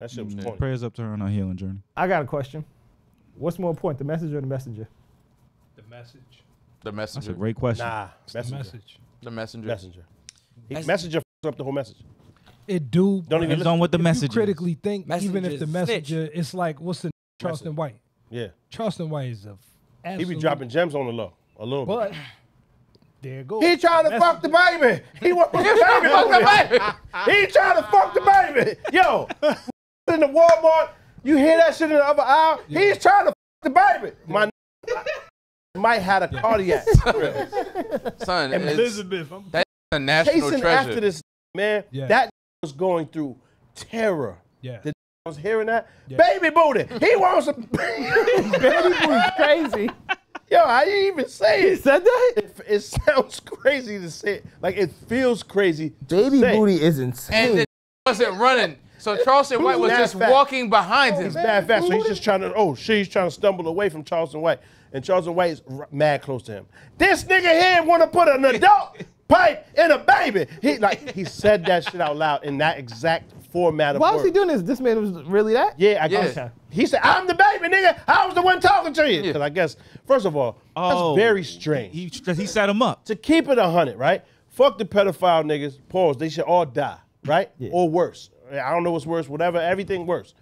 That shit was Mm, funny. Prayers up to her on her healing journey. I got a question. What's more important, the message or the messenger? The message. The message. That's a great question. Nah, It's the message. The messenger. Messenger. He, Mes- messenger f- up the whole message. It do. Don't even Depends listen. on what the message critically think, even if Messenger's the snitch. messenger, it's like what's the Charleston Messenger. White? Yeah. Charleston White is a He be dropping gems on the low a little bit. But there it goes. He trying to fuck the baby. He want the baby. fuck the baby. He trying to fuck the baby. Yo, in the Walmart, you hear that shit in the other aisle. He's trying to fuck the baby. My might had a cardiac. Son, it's Elizabeth. I'm- that's a national Chasing treasure. after this man. Yeah. That was going through terror. yeah. The I was hearing that. Yeah. Baby booty. He wants some. Baby boo's crazy. Yo, how you even say He it? said that? It, it sounds crazy to say it. Like it feels crazy. to Baby say. booty is insane. and the wasn't running. So Charleston White was just fat. walking behind He's him. mad fast, so he's just trying to. Oh she's trying to stumble away from Charleston White, and Charleston White is r- mad close to him. This nigga here want to put an adult pipe in a baby. He like he said that shit out loud in that exact format of Why was he doing this? This man was really that? Yeah, I Yeah. guess. He said, "I'm the baby, nigga. I was the one talking to you." Yeah. Because I guess, first of all, Oh, that's very strange. He he set him up. to keep it a hundred, right? Fuck the pedophile niggas. Pause. They should all die, right? Or worse. I don't know what's worse. Whatever. Everything worse.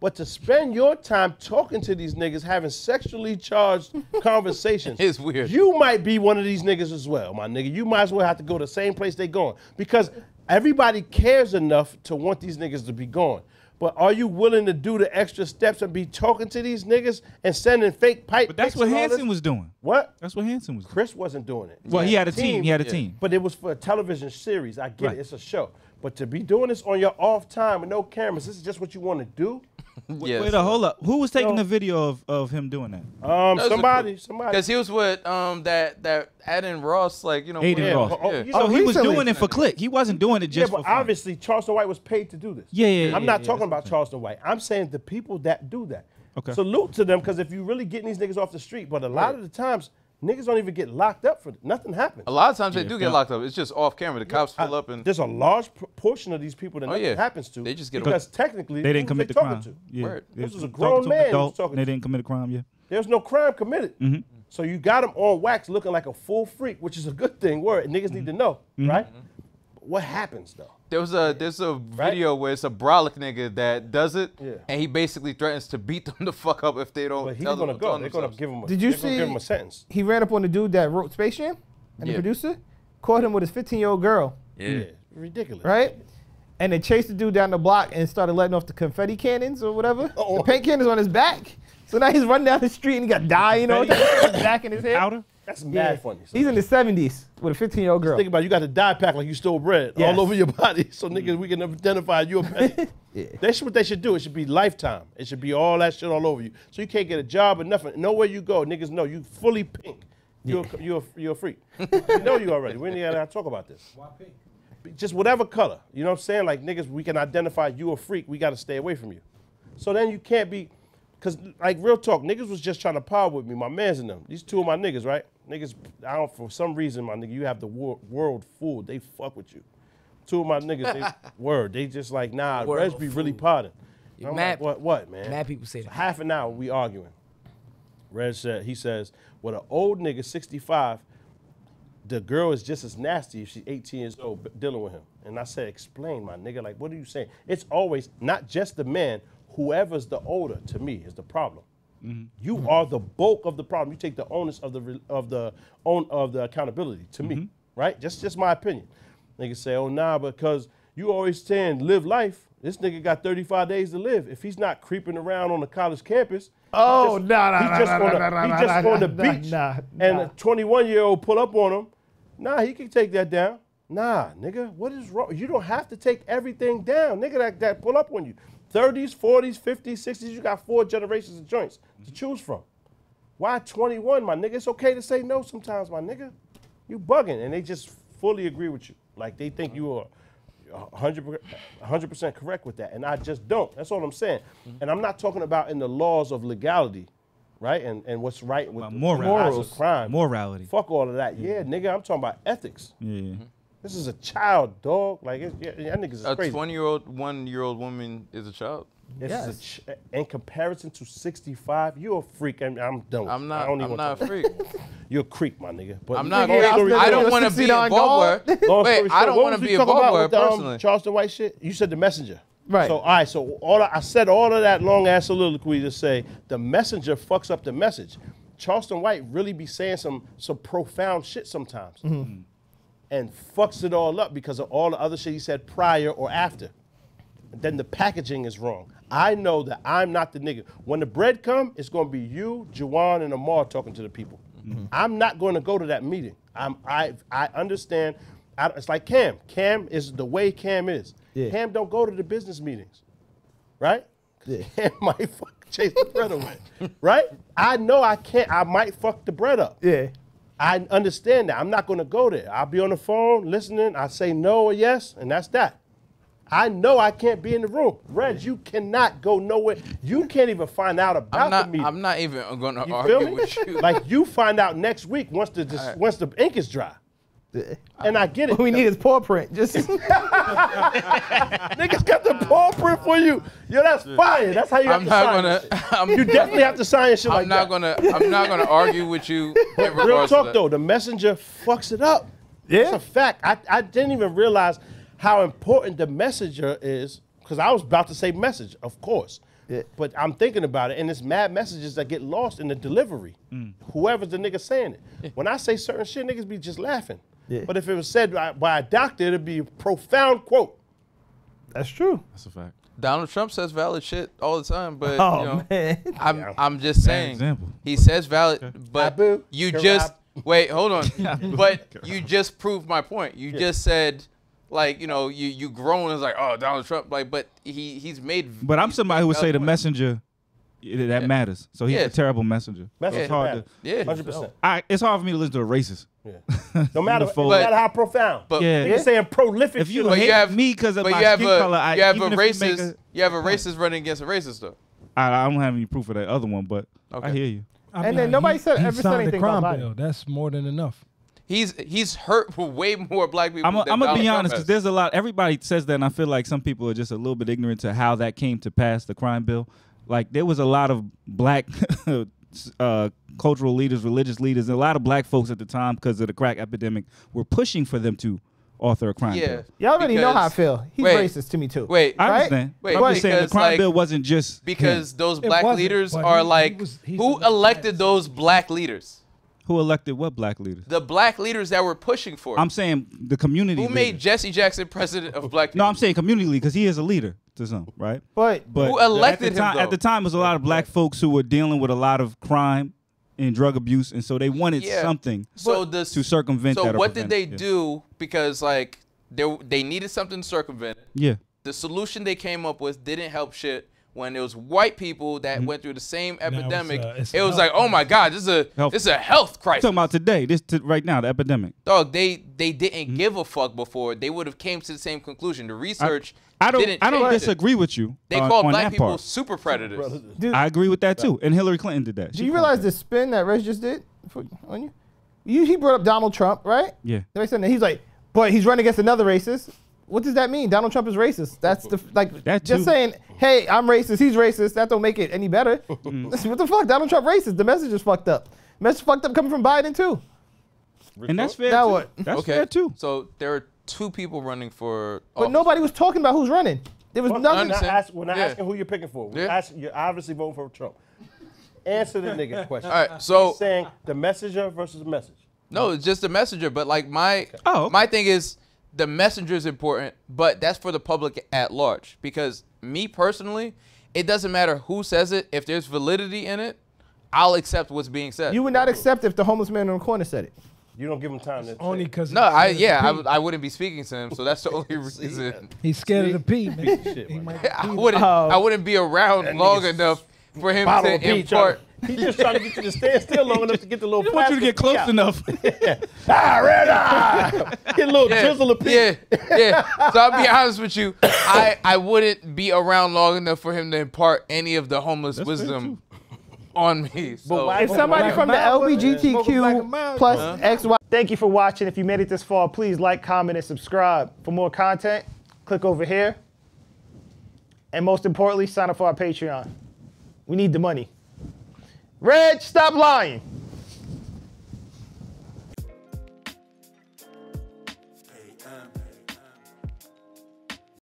But to spend your time talking to these niggas, having sexually charged conversations, It's weird. You might be one of these niggas as well, my nigga. You might as well have to go the same place they going because everybody cares enough to want these niggas to be gone. But are you willing to do the extra steps and be talking to these niggas and sending fake pipe? But that's what Hansen was doing. What? That's what Hansen was doing. Chris wasn't doing it. Well, he had a team. He had a team. But it was for a television series. I get Right. it. It's a show. But to be doing this on your off time with no cameras, this is just what you want to do? Yes. Wait a hold up. Who was taking Yo. the video of, of him doing that? Um, That was a- somebody, somebody. Because he was with um that that Adin Ross, like you know. Adin yeah, Ross. Oh, Yeah. you So know, he was doing it for click. He wasn't doing it just. yeah, just but for fun. obviously Charleston White was paid to do this. Yeah, yeah, I'm yeah, not yeah, talking about I'm. Charleston White. I'm saying the people that do that. Okay. Salute to them because if you really getting these niggas off the street, but a lot of the times niggas don't even get locked up for. Nothing happens. A lot of times they Yeah, do fact. get locked up. It's just off camera. The cops pull up and There's a large portion of these people that Oh, nothing yeah. happens to. They just get because technically they didn't commit the they talking crime. to? Yeah. Word. This was a grown to man who adult, talking They to- didn't commit a crime. Yeah. There's no crime committed. Mm-hmm. So you got him on wax looking like a full freak, which is a good thing. Word. Niggas need to know, Mm-hmm. right? What happens though? There was a there's a video where it's a brolic nigga that does it, Yeah. and he basically threatens to beat them the fuck up if they don't. But he's tell gonna to go. tell They're gonna give him. A, Did you they're give see- him a sentence? He ran up on the dude that wrote Space Jam and the producer, caught him with his 15 year old girl, Yeah, ridiculous. right? And they chased the dude down the block and started letting off the confetti cannons or whatever. Oh. The paint cannons on his back. So now he's running down the street and he got dye, you know, back in his head. Powder. That's Yeah. mad funny. son. He's in the 70s with a 15 year old girl. Think about it, you got a dye pack like you stole bread Yes. all over your body, so niggas we can identify you. yeah. That's what they should do. It should be lifetime. It should be all that shit all over you, so you can't get a job or nothing. Nowhere you go, niggas know you fully pink. You're a, you're a, you're a freak. we know you already. We ain't gotta talk about this. Why pink? Just whatever color. You know what I'm saying? Like niggas, we can identify you a freak. We gotta stay away from you. So then you can't be, cause like real talk, niggas was just trying to power with me. My man's in them. These two of my niggas, right? Niggas, I don't for some reason, my nigga, you have the wor- world fooled. They fuck with you. Two of my niggas, they word. They just like nah. Reg be really. You I'm mad- like, what? What, man? Mad people say that. half an hour we arguing. Reg said, he says, well, an old nigga, 65, the girl is just as nasty if she's 18 years old dealing with him. And I said, explain, my nigga. Like, what are you saying? It's always not just the man, whoever's the older to me is the problem. Mm-hmm. You mm-hmm. are the bulk of the problem. You take the onus of the of the own of the accountability to me, mm-hmm. right? Just just my opinion. Niggas say, oh nah, because you always saying live life. This nigga got 35 days to live. If he's not creeping around on the college campus, Oh, just- nah, nah, he nah, just nah, on the, nah, nah, nah, just nah, on the nah, beach, nah, and nah. a 21 year old pull up on him. Nah, he can take that down. Nah, nigga, what is wrong? You don't have to take everything down, nigga. That, that pull up on you. 30s, 40s, 50s, 60s. You got four generations of joints to mm-hmm. choose from. Why 21, my nigga? It's okay to say no sometimes, my nigga. You bugging, and they just fully agree with you. Like they think you are 100 percent correct with that, and I just don't. That's all I'm saying. Mm-hmm. And I'm not talking about in the laws of legality, right? And and what's right with About morality. morals crime. Morality. Fuck all of that. Yeah, nigga, I'm talking about ethics. Yeah. Mm-hmm. This is a child, dog. Like, it, yeah, that niggas is A crazy. 20 year old, one year old woman is a child. This Yes. is a ch- in comparison to 65, you're a freak. and I'm done. with I'm you. not. I don't I'm not a freak. You're a creep, my nigga. But I'm not. Nigga, I was I don't want to be 69 involved guard. where. Long Wait, story I don't want to be talking involved about where the, um. Charleston White shit. You said the messenger. Right. So all right. So all I, I said all of that long ass soliloquy to say the messenger fucks up the message. Charleston White really be saying some some profound shit sometimes, and fucks it all up because of all the other shit he said prior or after. Then the packaging is wrong. I know that I'm not the nigga. When the bread come, it's gonna be you, Juwan, and Amar talking to the people. Mm-hmm. I'm not going to go to that meeting. I'm, I I understand. I, it's like Cam. Cam is the way Cam is. Yeah. Cam don't go to the business meetings, right? Yeah. Cam might fuck chase the bread away, right? I know I can't. I might fuck the bread up. Yeah. I understand that. I'm not going to go there. I'll be on the phone listening. I say no or yes, and that's that. I know I can't be in the room. Reg, you cannot go nowhere. You can't even find out about I'm not. the meeting. I'm not even going to argue with you. like you find out next week once the dis- once the ink is dry. Yeah. And I get it. What we need is paw print. Just Niggas got the paw print for you. Yo, that's fire. That's how you have I'm to not sign gonna. I'm, You definitely have to sign shit I'm not that. gonna. I'm not gonna argue with you. Real regards to talk though, the messenger fucks it up. Yeah. It's a fact. I, I didn't even realize how important the messenger is because I was about to say message, of course. Yeah. But I'm thinking about it, and it's mad messages that get lost in the delivery. Mm. Whoever's the nigga saying it. When I say certain shit, niggas be just laughing. Yeah. But if it was said by, by a doctor, it'd be a profound quote. That's true. That's a fact. Donald Trump says valid shit all the time, but Oh you know, man. I'm Yeah. I'm just saying he says valid, but Abu, you Karab. just wait. Hold on, but you just proved my point. You just said like you know you you groan as like oh Donald Trump like, but he he's made. But I'm somebody who would say the valid points. messenger yeah, that matters. So he's Yeah. a terrible messenger. Messenger it's hard to. Yeah. 100%. I, it's hard for me to listen to a racist. Yeah. No matter, no But- matter how profound. But Yeah. Niggas saying prolific If you. But like- you have me because of but my you have skin a color, I, you have a even you racist a- you have a racist running against a racist though. I, I don't have any proof of that other one, but I hear you. I And then nobody said- he ever said signed anything the about bill. That's more than enough. He's he's hurt way more black people. I'm gonna be Trump honest because there's a lot. Everybody says that, and I feel like some people are just a little bit ignorant to how that came to pass. The crime bill, like there was a lot of black uh, cultural leaders, religious leaders, and a lot of black folks at the time because of the crack epidemic were pushing for them to author a crime Yeah. bill. Y'all already know how I feel. He's Wait. racist to me too. Wait, I Right? understand. Wait, I'm just saying the crime like- bill wasn't just because him. those black leaders are he- he like was- who elected those black leaders? Who elected what black leaders. The black leaders that were pushing for it. I'm saying the community. who made. Jesse Jackson president of black people? No, I'm saying community league because he is a leader to some, right? But But Who at elected the him, time, At the time, it was a lot of black folks who were dealing with a lot of crime and drug abuse, and so they wanted Yeah. something so the to circumvent So that. or what did they. Yeah. do? Because like they they needed something to circumvent. it. Yeah, The solution they came up with didn't help shit. When it was white people that Mm-hmm. went through the same it's, epidemic, uh, it's it was like, oh my god, this is a Health- this is a health crisis. talking about today, this to, right now, the epidemic. Dog, they they didn't Mm-hmm. give a fuck before. They would have came to the same conclusion. The research I don't. I don't change it. disagree with you. They on, called on black people part. super predators. dude, I agree with that too. And Hillary Clinton did that. do She you realize that. the spin that Reg just did for, on you? You he brought up Donald Trump, right? Yeah. They said that he's like, but he's running against another racist. What does that mean? Donald Trump is racist. That's the like That just saying, hey, I'm racist, he's racist. That don't make it any better. What the fuck? Donald Trump racist. The message is fucked up. Message fucked up coming from Biden too. And that's fair. Now too. what? That's okay, fair too. So there are two people running for. But office. nobody was talking about who's running. There was Well, nothing. we're not, ask, we're not Yeah. asking who you're picking for. We're Yeah. asking, you're obviously voting for Trump. Answer the nigga question. All right, so He's saying the messenger versus the message. No, it's just the messenger. But like my Oh, okay. my thing is the messenger is important, but that's for the public at large. Because me personally, it doesn't matter who says it. If there's validity in it, I'll accept what's being said. you would not accept if the homeless man in the corner said it. You don't give him time to Only because no, I yeah, I, would- I wouldn't be speaking to him, so that's the only reason. he's scared of the pee, man. Shit, man. I wouldn't Oh. I wouldn't be around long enough for him bottle to of beach. impart. He just trying to get you to stand still long enough to get the little. I want you to get close plastic enough. out. Ah, red eye. Get a little Yeah, drizzle of pee. yeah, yeah. So I'll be honest with you, I, I wouldn't be around long enough for him to impart any of the homeless That's wisdom on me. So why- If somebody Black from the Mamba, smoke a Black LBGTQ plus Huh? XY. Thank you for watching. If you made it this far, please like, comment, and subscribe. For more content, click over here. And most importantly, sign up for our Patreon. We need the money. Reg, stop lying.